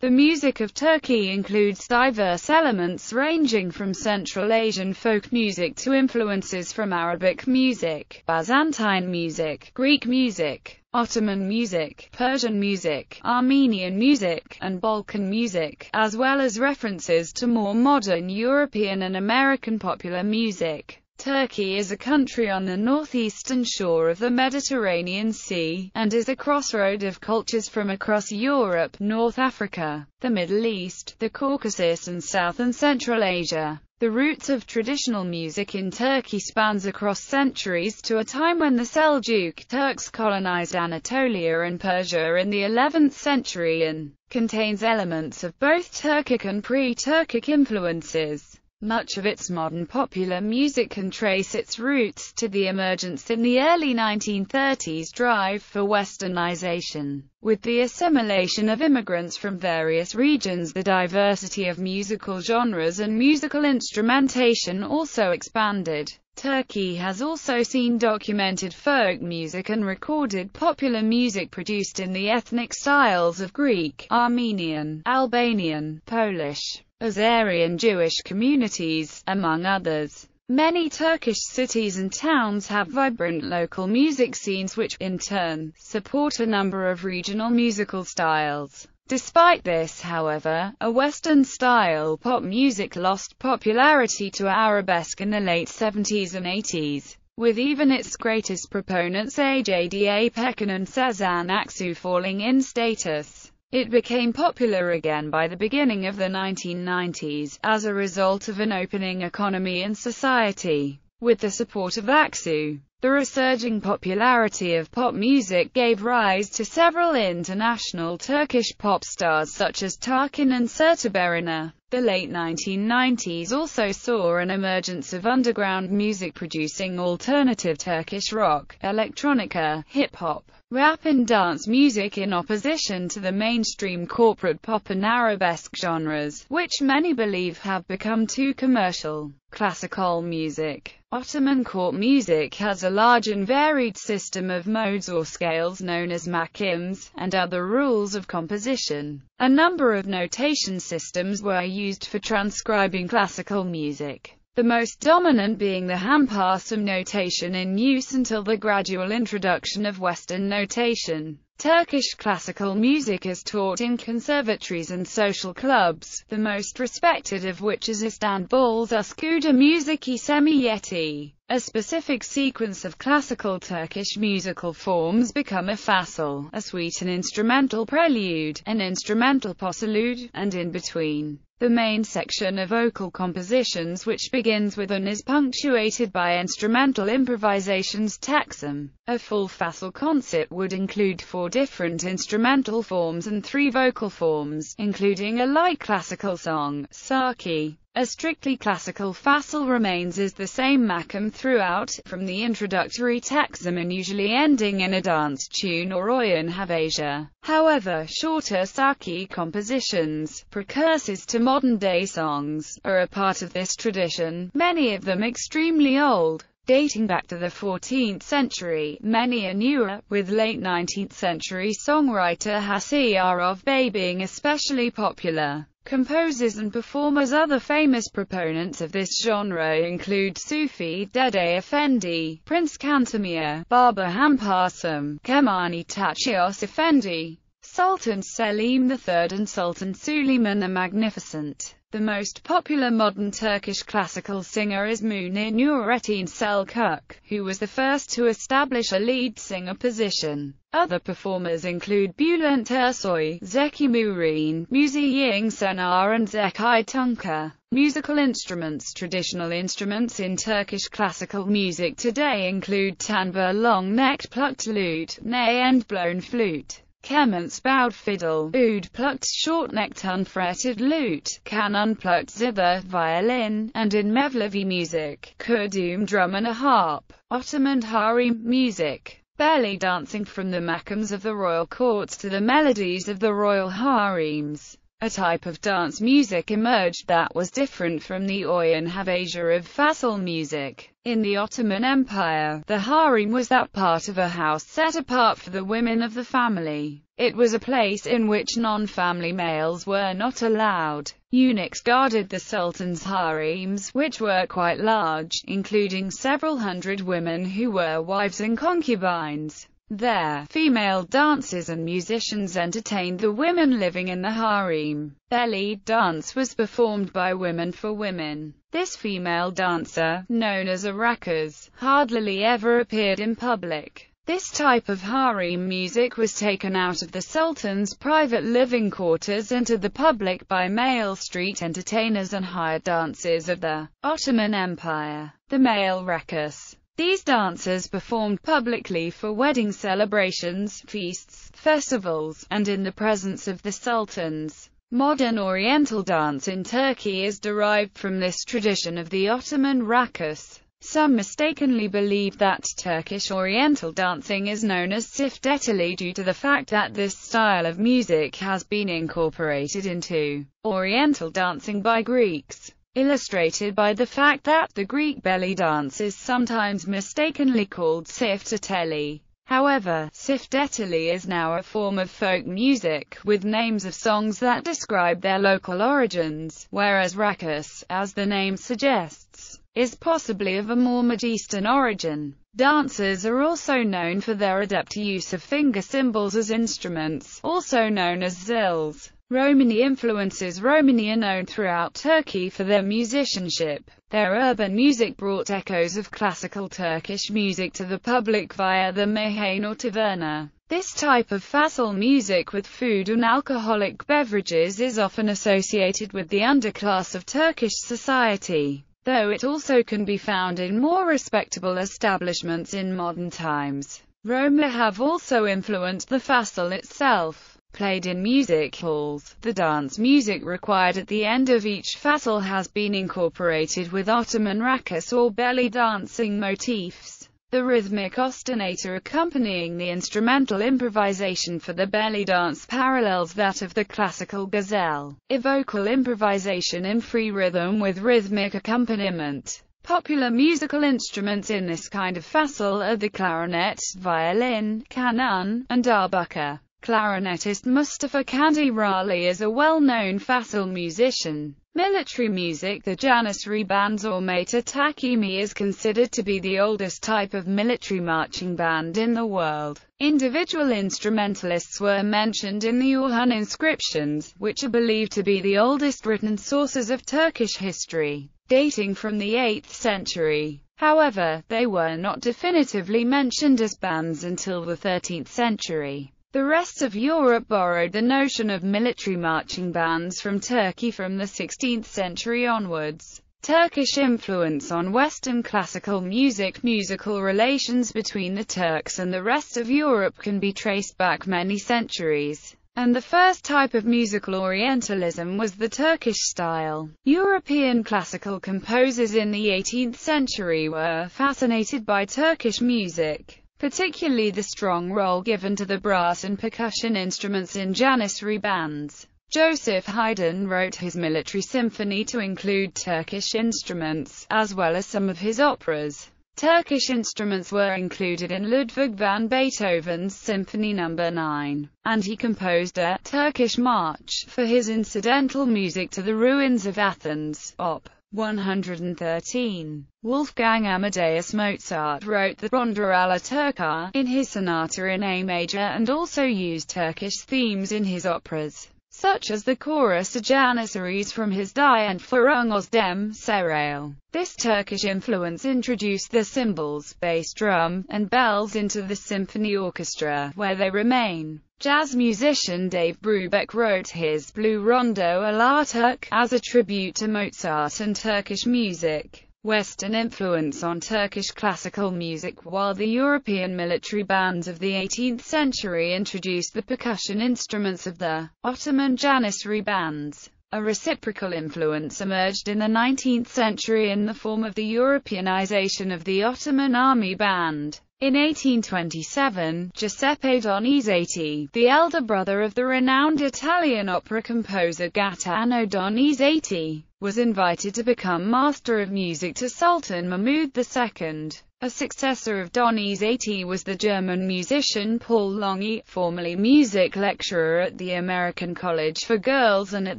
The music of Turkey includes diverse elements ranging from Central Asian folk music to influences from Arabic music, Byzantine music, Greek music, Ottoman music, Persian music, Armenian music, and Balkan music, as well as references to more modern European and American popular music. Turkey is a country on the northeastern shore of the Mediterranean Sea, and is a crossroad of cultures from across Europe, North Africa, the Middle East, the Caucasus and South and Central Asia. The roots of traditional music in Turkey spans across centuries to a time when the Seljuk Turks colonized Anatolia and Persia in the 11th century and contains elements of both Turkic and pre-Turkic influences. Much of its modern popular music can trace its roots to the emergence in the early 1930s drive for westernization. With the assimilation of immigrants from various regions the diversity of musical genres and musical instrumentation also expanded. Turkey has also seen documented folk music and recorded popular music produced in the ethnic styles of Greek, Armenian, Albanian, Polish, Azerian Jewish communities, among others. Many Turkish cities and towns have vibrant local music scenes which, in turn, support a number of regional musical styles. Despite this, however, a Western-style pop music lost popularity to arabesque in the late 70s and 80s, with even its greatest proponents Ajda Pekkan and Sezen Aksu falling in status. It became popular again by the beginning of the 1990s, as a result of an opening economy and society. With the support of Aksu, the resurging popularity of pop music gave rise to several international Turkish pop stars such as Tarkan and Sertab The late 1990s also saw an emergence of underground music producing alternative Turkish rock, electronica, hip-hop, rap and dance music in opposition to the mainstream corporate pop and arabesque genres, which many believe have become too commercial. Classical music Ottoman court music has a large and varied system of modes or scales known as makams, and other rules of composition. A number of notation systems were used for transcribing classical music the most dominant being the Hamparsum notation in use until the gradual introduction of Western notation. Turkish classical music is taught in conservatories and social clubs, the most respected of which is Istanbul's Üsküdar Musiki Cemiyeti. A specific sequence of classical Turkish musical forms become a fasıl, a suite an instrumental prelude, an instrumental postlude, and in between. The main section of vocal compositions which begins with an is punctuated by instrumental improvisations taksim. A full fasıl concert would include four different instrumental forms and three vocal forms, including a light classical song, Saki. A strictly classical fasıl remains is the same makam throughout, from the introductory taksim and usually ending in a dance tune or oyun havasia. However, shorter Saki compositions, precursors to modern-day songs, are a part of this tradition, many of them extremely old dating back to the 14th century, many are newer, with late 19th century songwriter Hacı Arif Bey being especially popular. Composers and performers Other famous proponents of this genre include Sufi Dede Effendi, Prince Cantemir, Baba Hamparsum, Kemani Tatyos Effendi, Sultan Selim III and Sultan Suleiman the Magnificent. The most popular modern Turkish classical singer is Munir Nurettin Selçuk, who was the first to establish a lead singer position. Other performers include Bülent Ersoy, Zeki Müren, Müzeyyen Senar and Zekai Tuncer. Musical instruments Traditional instruments in Turkish classical music today include tanbur long-necked plucked lute, ney and blown flute. Kemençe bowed fiddle, oud plucked short-necked unfretted lute, kanun plucked zither, violin, and in Mevlevi music, kudum drum and a harp. Ottoman harem music belly dancing from the makams of the royal courts to the melodies of the royal harems. A type of dance music emerged that was different from the oyun havasia of fasıl music. In the Ottoman Empire, the harem was that part of a house set apart for the women of the family. It was a place in which non-family males were not allowed. Eunuchs guarded the sultan's harems, which were quite large, including several hundred women who were wives and concubines. There, female dancers and musicians entertained the women living in the harem. Belly dance was performed by women for women. This female dancer, known as a raqqas, hardly ever appeared in public. This type of harem music was taken out of the sultan's private living quarters into the public by male street entertainers and hired dancers of the Ottoman Empire. The male raqqas these dancers performed publicly for wedding celebrations, feasts, festivals, and in the presence of the sultans. Modern Oriental dance in Turkey is derived from this tradition of the Ottoman raqqas. Some mistakenly believe that Turkish Oriental dancing is known as Siftetili due to the fact that this style of music has been incorporated into Oriental dancing by Greeks illustrated by the fact that the Greek belly dance is sometimes mistakenly called sifteteli. However, sifteteli is now a form of folk music, with names of songs that describe their local origins, whereas raqqas, as the name suggests, is possibly of a more Mideastern origin. Dancers are also known for their adept use of finger cymbals as instruments, also known as zils. Romani influences Romani are known throughout Turkey for their musicianship. Their urban music brought echoes of classical Turkish music to the public via the meyhane or taverna. This type of fasl music with food and alcoholic beverages is often associated with the underclass of Turkish society, though it also can be found in more respectable establishments in modern times. Roma have also influenced the fasl itself played in music halls. The dance music required at the end of each fasl has been incorporated with Ottoman raqqas or belly dancing motifs. The rhythmic ostinato accompanying the instrumental improvisation for the belly dance parallels that of the classical ghazal, a vocal improvisation in free rhythm with rhythmic accompaniment. Popular musical instruments in this kind of fasl are the clarinet, violin, kanun, and darbuka. Clarinetist Mustafa Kandıralı is a well-known fasl musician. Military music The Janissary bands or Mehter Takımı is considered to be the oldest type of military marching band in the world. Individual instrumentalists were mentioned in the Orhun inscriptions, which are believed to be the oldest written sources of Turkish history, dating from the 8th century. However, they were not definitively mentioned as bands until the 13th century. The rest of Europe borrowed the notion of military marching bands from Turkey from the 16th century onwards. Turkish influence on Western classical music Musical relations between the Turks and the rest of Europe can be traced back many centuries, and the first type of musical Orientalism was the Turkish style. European classical composers in the 18th century were fascinated by Turkish music particularly the strong role given to the brass and percussion instruments in Janissary bands. Joseph Haydn wrote his military symphony to include Turkish instruments, as well as some of his operas. Turkish instruments were included in Ludwig van Beethoven's Symphony No. 9, and he composed a Turkish march for his incidental music to the ruins of Athens, Op. 113. Wolfgang Amadeus Mozart wrote the Rondo alla Turca in his sonata in A major and also used Turkish themes in his operas, such as the chorus of Janissaries from his Die Entführung dem Serail. This Turkish influence introduced the cymbals, bass drum, and bells into the symphony orchestra, where they remain. Jazz musician Dave Brubeck wrote his Blue Rondo a la Turk as a tribute to Mozart and Turkish music. Western influence on Turkish classical music While the European military bands of the 18th century introduced the percussion instruments of the Ottoman Janissary bands, a reciprocal influence emerged in the 19th century in the form of the Europeanization of the Ottoman army band. In 1827, Giuseppe Donizetti, the elder brother of the renowned Italian opera composer Gaetano Donizetti, was invited to become master of music to Sultan Mahmud II. A successor of Donizetti was the German musician Paul Lange, formerly music lecturer at the American College for Girls and at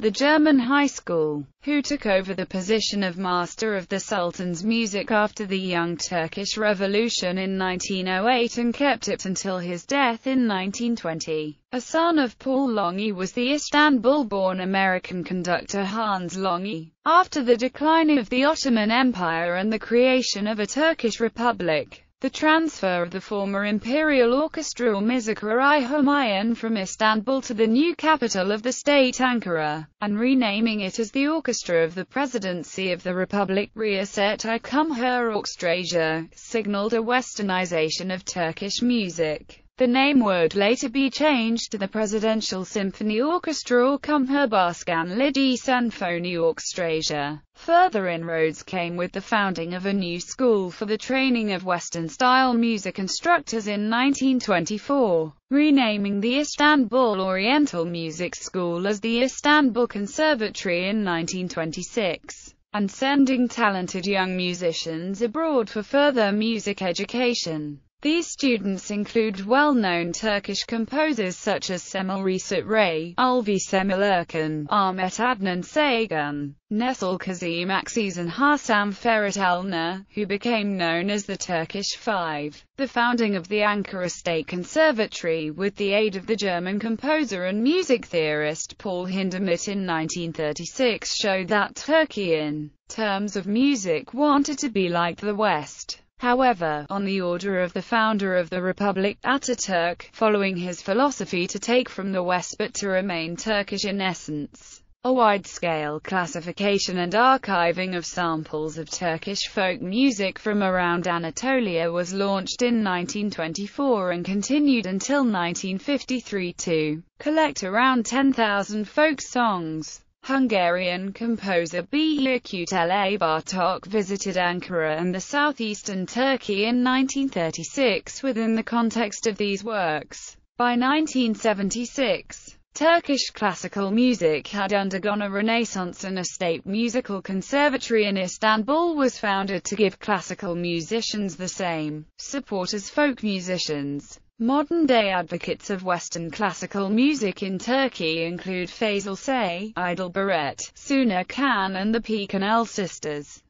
the German High School, who took over the position of Master of the Sultan's music after the Young Turkish Revolution in 1908 and kept it until his death in 1920. A son of Paul Lange was the Istanbul-born American conductor Hans Lange. After the decline of the Ottoman Empire and the creation of a Turkish Republic, the transfer of the former Imperial Orchestra or Humayun from Istanbul to the new capital of the state Ankara, and renaming it as the Orchestra of the Presidency of the Republic Riyaset i Cumhur Orkestrası, signaled a westernization of Turkish music. The name would later be changed to the Presidential Symphony Orchestra or Cumhurbaşkanlığı Senfoni Orkestrası. Further inroads came with the founding of a new school for the training of Western-style music instructors in 1924, renaming the Istanbul Oriental Music School as the Istanbul Conservatory in 1926 and sending talented young musicians abroad for further music education. These students include well-known Turkish composers such as Cemal Reşit Rey, Ulvi Erkin, Ahmet Adnan Saygun, Necil Kazım Akses and Hasan Ferit Alnar, who became known as the Turkish Five. The founding of the Ankara State Conservatory with the aid of the German composer and music theorist Paul Hindemith in 1936 showed that Turkey in terms of music wanted to be like the West. However, on the order of the founder of the Republic, Ataturk, following his philosophy to take from the West but to remain Turkish in essence, a wide-scale classification and archiving of samples of Turkish folk music from around Anatolia was launched in 1924 and continued until 1953 to collect around 10,000 folk songs. Hungarian composer Bela Kutele Bartok visited Ankara and the southeastern Turkey in 1936 within the context of these works. By 1976, Turkish classical music had undergone a renaissance and a state musical conservatory in Istanbul was founded to give classical musicians the same support as folk musicians. Modern-day advocates of Western classical music in Turkey include Fazıl Say, İdil Biret, Suna Kan and the Pekinel sisters.